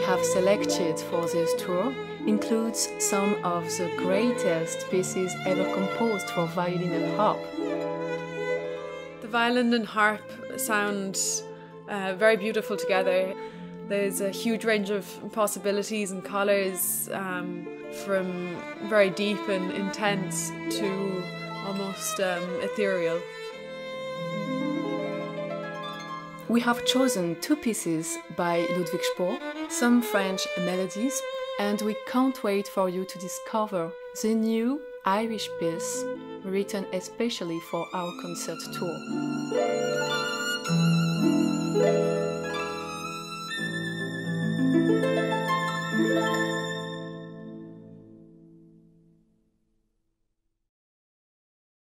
have selected for this tour includes some of the greatest pieces ever composed for violin and harp. The violin and harp sound uh, very beautiful together. There's a huge range of possibilities and colours, um, from very deep and intense to almost um, ethereal. We have chosen two pieces by Ludwig Spohr, some French melodies, and we can't wait for you to discover the new Irish piece written especially for our concert tour.